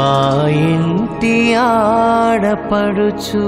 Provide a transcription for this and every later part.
మా ఇంటి ఆడపడుచు.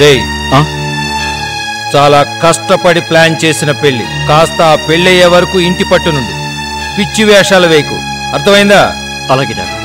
రేయ్ చాలా కష్టపడి ప్లాన్ చేసిన పెళ్ళి కాస్త ఆ పెళ్ళయ్యే వరకు ఇంటి పట్టు నుండి పిచ్చి వేషాలు వేయకు. అర్థమైందా? అలాగే డాక్టర్.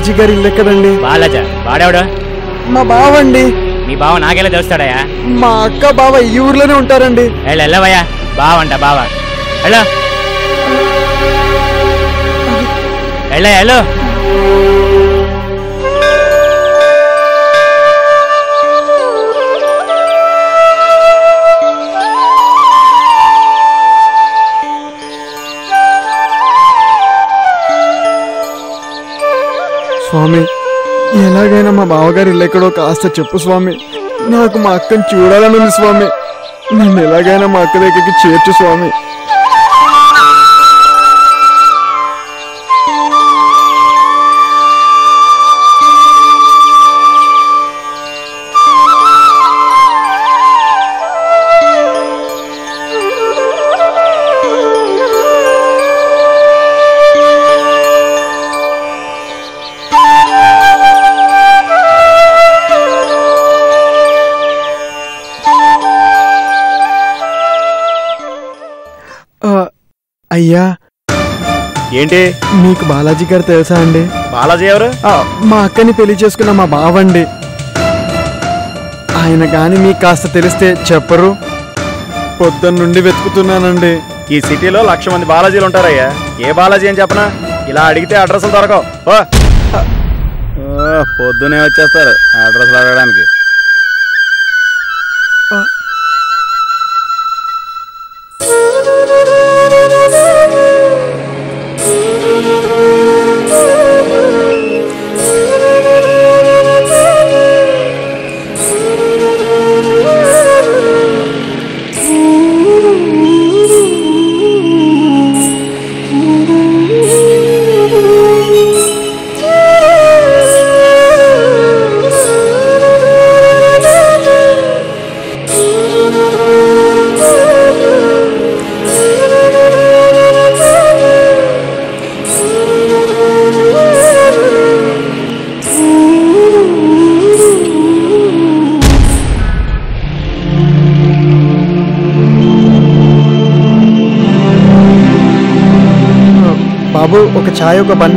బాలాజీ గారి ఇల్లు ఎక్కడండి? బాలాజా వాడేవాడు? మా బావండి. మీ బావ నాకెలా తెలుస్తాడయా మా అక్క బావ ఈ ఊర్లోనే ఉంటారండి. వెళ్ళు వెళ్ళవయ్యా బావంట బావ. హలో వెళ్ళ వెళ్ళు స్వామి. ఎలాగైనా మా మామగారు ఇల్లు ఎక్కడో కాస్త చెప్పు స్వామి. నాకు మా అక్కని చూడాలని ఉంది స్వామి. నన్ను ఎలాగైనా మా అక్క దగ్గరికి చేర్చు స్వామి. అయ్యా. ఏంటి? మీకు బాలాజీ గారు తెలుసా అండి? బాలాజీ ఎవరు? ఆ, మా అక్కని పెళ్ళి చేసుకున్న మా బావండి. ఆయన గాని మీకు కాస్త తెలిస్తే చెప్పరు. పొద్దున్న నుండి వెతుకుతున్నానండి. ఈ సిటీలో లక్ష మంది బాలాజీలు ఉంటారయ్యా. ఏ బాలాజీ అని చెప్పనా? ఇలా అడిగితే అడ్రస్లు దొరకవు. పొద్దునే వచ్చేస్తారు అడ్రస్లు అడగడానికి. బాబు ఒక ఛాయ్ ఒక బన్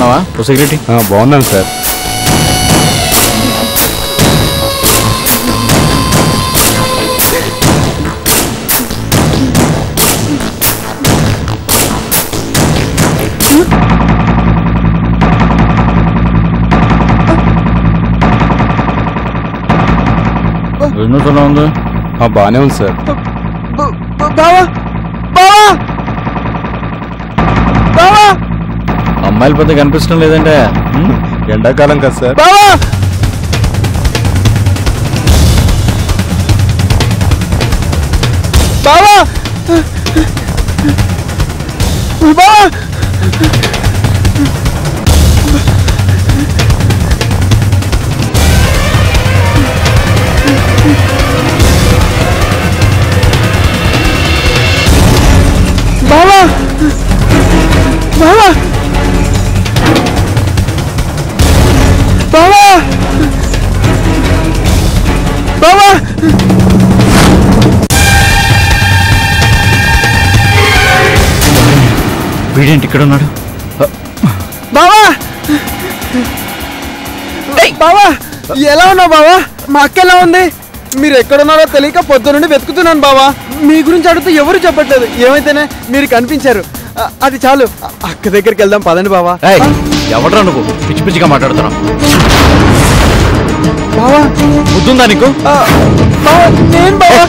బాగున్నావా? ఓ సెక్యూరిటీ బాగున్నాను సార్. బిజినెస్ ఎలా ఉంది. బాగానే ఉంది సార్. బావా బావా అమ్మాయిల పెద్ద కనిపించడం లేదంటే ఎండాకాలం కదా సార్. బావా! బావా! బావా! వీడేంటి ఇక్కడ ఉన్నాడు? బావా! బావా! ఎలా ఉన్నావు బావా? మా అక్క ఎలా ఉంది? మీరు ఎక్కడున్నారో తెలియక పొద్దు నుండి వెతుకుతున్నాను బావా. మీ గురించి అడుగుతూ ఎవరు చెప్పట్లేదు. ఏమైతేనే మీరు కనిపించారు. అది చాలు. అక్క దగ్గరికి వెళ్దాం పదండి బావా. ఎవడ్రా నువ్వు? పిచ్చి పిచ్చిగా మాట్లాడుతున్నావు. బావా! బుద్ధుందా నీకు? నేను బావా.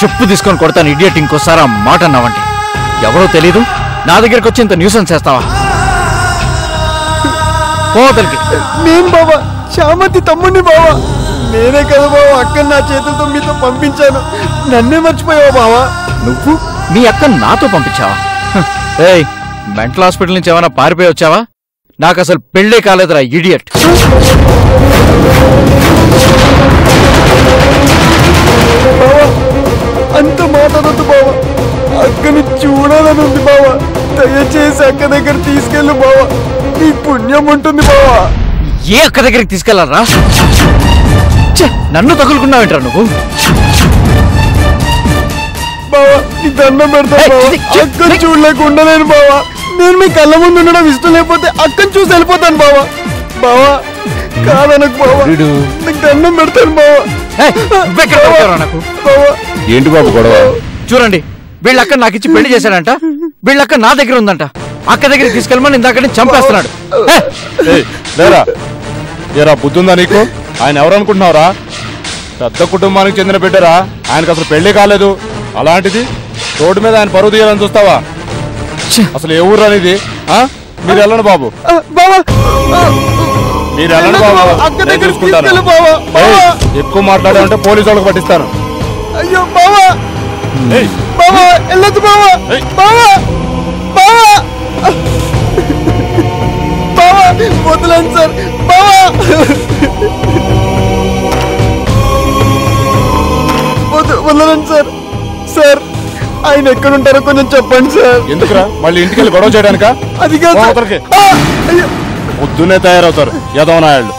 చెప్పు తీసుకొని కొడతాను ఇడియట్ ఇంకోసారి ఆ మాట అన్నావంటే ఎవరో తెలీదు? నా దగ్గరికి వచ్చి ఇంత న్యూసెన్స్ చేస్తావా? పోతలకి నేను చామంతి తమ్ముడిని బావా. నేనే కదా బావా అక్కని నా చేతులతో మీతో పంపించాను. నన్నే మర్చిపోయావా బావా? నువ్వు? మీ అక్క నాతో పంపించావా? ఏయ్ మెంటల్ హాస్పిటల్ నుంచి ఏమైనా పారిపోయి వచ్చావా? నాకు అసలు పెళ్ళే కాలేదురా ఇడియట్ అంత మాట్లాడొద్దు బావా. అక్కని చూడాలని ఉంది బావా. దయచేసి అక్క దగ్గర తీసుకెళ్ళు బావా. నీ పుణ్యం ఉంటుంది బావా. ఏ అక్క దగ్గరికి తీసుకెళ్ళారా ఛే, నన్ను తగులుకున్నావేంట్రా నువ్వు? బావా నీ దండం పెడతా బావా. అక్కని. చూడలేక ఉండలేను బావా. నేను మీ కళ్ళ ముందు ఉండడం ఇష్టం లేకపోతే అక్కని చూసి వెళ్ళిపోతాను బావా. బావా కాదనకు బావా. నీకు దండం పెడతాను బావా. నాకు? బావా ఏంటి బాబు గొడవ? చూడండి వీళ్ళక్క నాకు ఇచ్చి పెళ్ళి చేశాడంట. వీళ్ళక్క నా దగ్గర ఉందంట. అక్క దగ్గరికి తీసుకెళ్ళమని ఇందాక నుంచి చంపేస్తున్నాడు. లేరా? ఏరా బుద్ధుందా నీకు? ఆయన ఎవరు అనుకుంటున్నావురా? పెద్ద కుటుంబానికి చెందిన బిడ్డరా? ఆయనకు అసలు పెళ్ళి కాలేదు. అలాంటిది రోడ్డు మీద ఆయన పరువు తీయాలని చూస్తావా. అసలు ఏ ఊరు అనేది? ఆ? మీరు వెళ్ళండి బాబు. మీరు వెళ్ళండి బాబు. ఎక్కువ మాట్లాడాలంటే పోలీసు వాళ్ళకి పట్టిస్తాను. అయ్యో బావా! బావా వెళ్ళొద్దు బావా. బావా! బావా! బావా వదలండి సార్! బావా! వద వదలండి సార్! సార్ ఆయన ఎక్కడుంటారో కొంచెం చెప్పండి సార్! ఎందుకురా? మళ్ళీ ఇంటికి వెళ్ళి గొడవ చేయడానికా? అది కాదు పో సార్. అవతలకి. ఆ, అయ్యో! పొద్దున్నే తయారవుతారు యదవనాయాళ్ళు.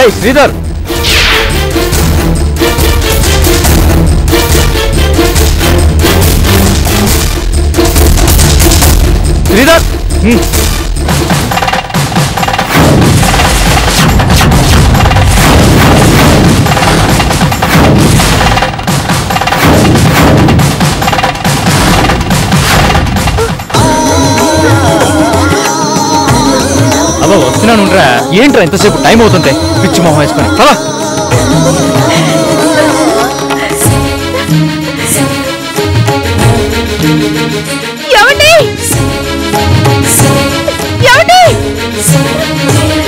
రే శ్రీధర్. శ్రీధర్. అబ్బా వస్తున్నాను ఏంట్రా ఎంతసేపు టైం అవుతుంటే? పిచ్చి మొహం వేసుకొని. పదా. ఏమండి ఏమండి? ఏమండి?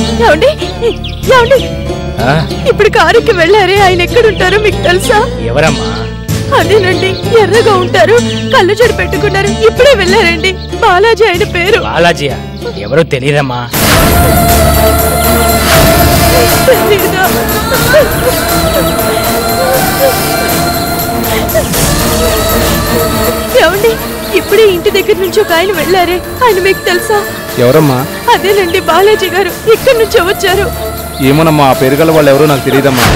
ఏమండి? ఏమండి? ఆ, ఇప్పుడు కారుకి వెళ్ళారే ఆయన ఎక్కడుంటారో మీకు తెలుసా? ఎవరమ్మా? అదేనండి ఎర్రగా ఉంటారు కళ్ళు చెడు పెట్టుకున్నారు ఇప్పుడే వెళ్ళారండి. బాలాజీ ఆయన పేరు. బాలాజీయా ఎవరో తెలియదమ్మా. తెలీదా? ఇప్పుడే ఇంటి దగ్గర నుంచి ఒక ఆయన వెళ్ళారే. ఆయన మీకు తెలుసా? ఎవరమ్మా? అదేనండి బాలాజీ గారు. ఇక్కడి నుంచి వచ్చారు. ఏమోనమ్మా ఆ పేరు గల వాళ్ళు ఎవరో నాకు తెలియదమ్మా.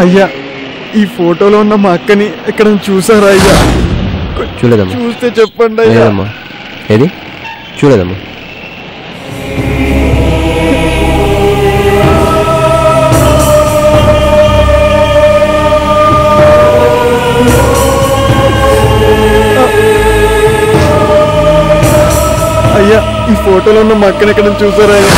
అయ్యా ఈ ఫోటోలో ఉన్న మా అక్కని ఎక్కడ చూసారా అయ్యా? చూడదమ్మా చూస్తే చెప్పండి అయ్యా. లేదమ్మా ఏది? చూడదమ్మా అయ్యా ఈ ఫోటోలో ఉన్న మా అక్కని ఎక్కడ చూసారా అయ్యా?